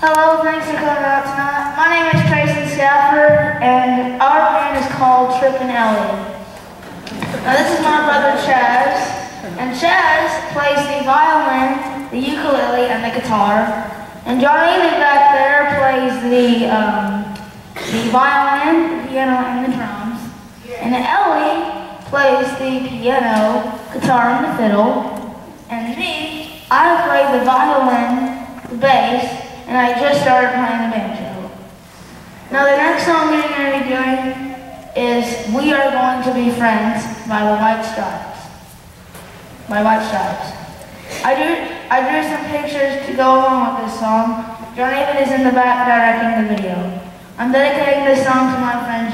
Hello, thanks for coming out tonight. My name is Tracy Stafford, and our band is called Trippin' Ellie. Now, this is my brother Chaz, and Chaz plays the violin, the ukulele, and the guitar. And Johnny back there plays the um, the violin, the piano, and the drums. And Ellie plays the piano, guitar, and the fiddle. And me, I play the violin, the bass, and I just started playing the banjo. Now the next song we're going to be doing is We Are Going to Be Friends by the White Stripes. By White Stripes. I drew, I drew some pictures to go along with this song. John Even is in the back directing the video. I'm dedicating this song to my friend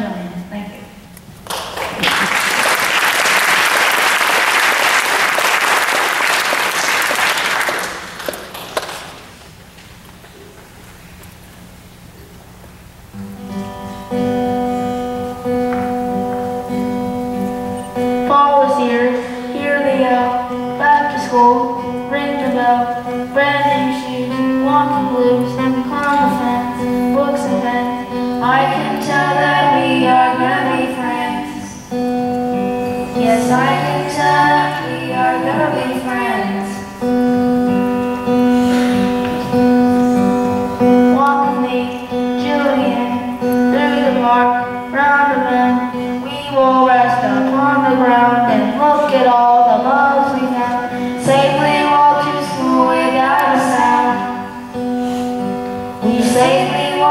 friends.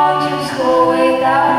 I just go without